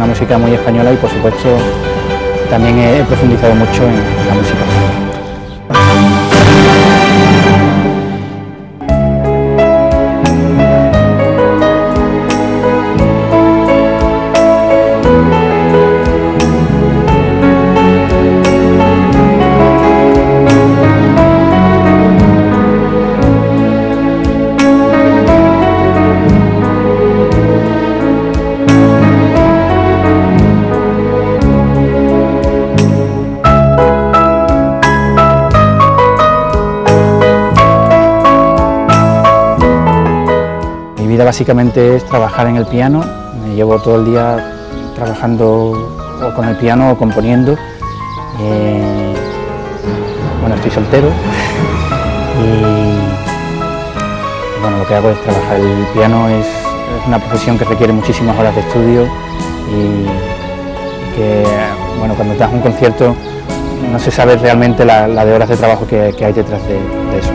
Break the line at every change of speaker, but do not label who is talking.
Una música muy española y por supuesto también he profundizado mucho en la música. Básicamente es trabajar en el piano, me llevo todo el día trabajando o con el piano o componiendo. Eh, bueno, estoy soltero y bueno, lo que hago es trabajar. El piano es, una profesión que requiere muchísimas horas de estudio y, que bueno, cuando das un concierto no se sabe realmente la, de horas de trabajo que, hay detrás de eso.